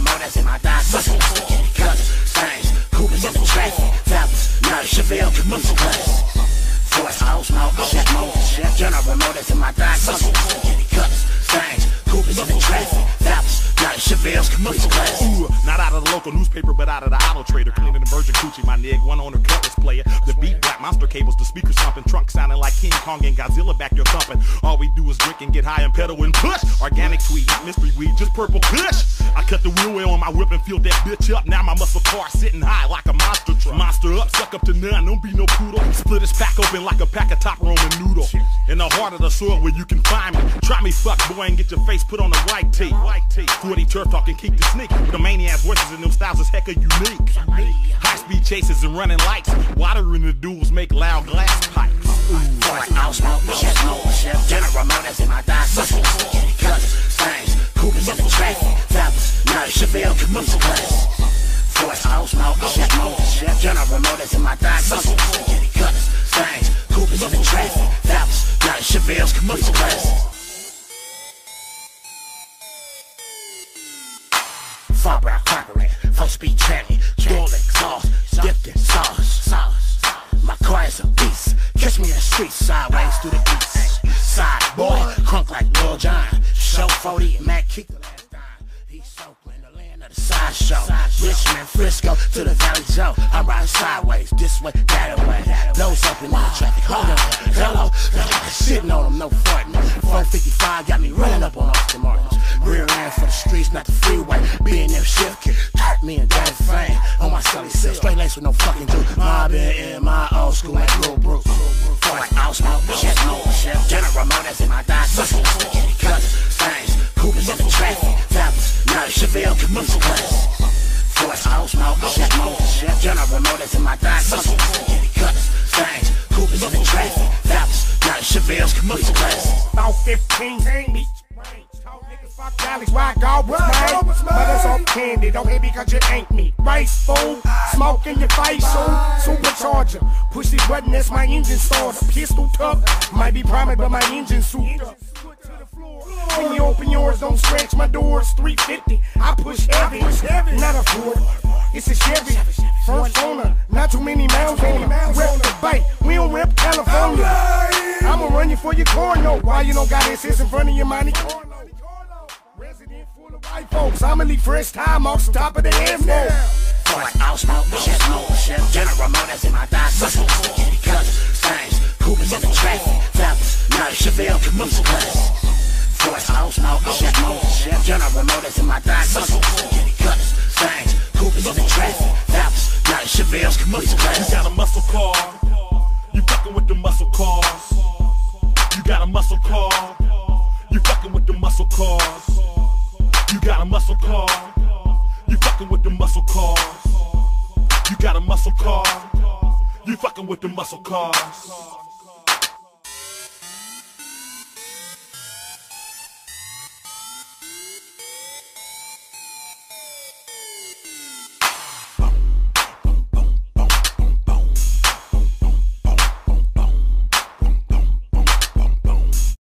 Motors in my thighs. Muscle, spaghetti cutters, stains, Coopers in the traffic, fellas, Nutty, Chevelle, commercial cutters. Force, Osmo, Chef Motors, General Motors in my thighs. The newspaper, but out of the auto trader. Cleaning the virgin coochie, my nig, one owner cutlass player. The beat black monster cables, the speaker thumping, trunk sounding like King Kong and Godzilla back your thumping. All we do is drink and get high and pedal and push. Organic tweed, not mystery weed, just purple kush. I cut the wheel well on my whip and filled that bitch up. Now my muscle car sitting high like a monster truck. Monster up, suck up to none, don't be no poodle. Split his pack open like a pack of top Roman noodle. In the heart of the soil where you can find me. Try me, fuck boy, and get your face put on the white tee. White tee. 40 turf talk and Keak da Sneak. With the maniacs voices and them styles is hecka unique. High speed chases and running lights. Water in the duels make loud glass pipes. Force, Osmo, Chef Motors, General Motors in my thighs. Spaghetti cutters, stains, Coopers in the traffic, fellas, Nutty, Chevelle, commercial cutters. Force, Osmo, Chef Motors, General Motors in my thighs. Spaghetti cutters, stains, Coopers in the traffic, fellas, Nutty, Chevelle's commercial cutters. Speed tranny, dual exhaust, dipped in sauce. My car is a beast, catch me in the streets sideways through the east side, boy, crunk like Lil Jon, show 40 and Mac kick the last dime. He's Oakland, the land of the sideshow, Richmond, Frisco to the Vallejo. I'm riding sideways, this way, that way, those up in the traffic. Hold on, hello, sitting on them, no frontin'. 455 got me running up on Aston Martins. Rear end for the streets, not the freeway. Being there shift kick, me and Daddy Fame on my celly silk. Straight lace with no fucking juice. Been in my old school like Lil Bruce. For like Osmo, Chef Motors, General Motors in my thighs. Cutters, stains, Coopers in the traffic, fellas, Nutty, Chevelle, commercial cutters. Force, Osmo, Chef Motors, General Motors in my thighs. Cutters, stains, Coopers in the traffic, fellas, Nutty, Chevelle's commercial cutters. About 15, me. Fuck alleys, why God was mine? But it's all candy, don't hate me cause you ain't me. Rice fool, smoke in your face, soon. Supercharger, push this button, that's my engine starter. Pistol tuck, might be primate, but my engine up. When you open yours, don't scratch my doors. 350, I push heavy, not a Ford. It's a Chevy, first owner, not too many miles on it. Rep the bite, we don't rep California. I'ma run you for your car note. Why you don't got SS in front of your money? Resident full of white folks. I'ma leave fresh time off the top of the head smoke. For like Osmo, Chef Motors, General Motors in my thighs. Muscle, spaghetti cutters, stains, Coopers in the traffic, fellas, Nutty, Chevelle, commercial cutters. Force, Osmo, Chef Motors, General Motors in my thighs. Muscle, spaghetti cutters, stains, Coopers in the traffic, fellas, Nutty, Chevelle's commercial You got a muscle car. Muscle car. You fucking with the muscle cars. You got a muscle car. You fucking with the muscle cars.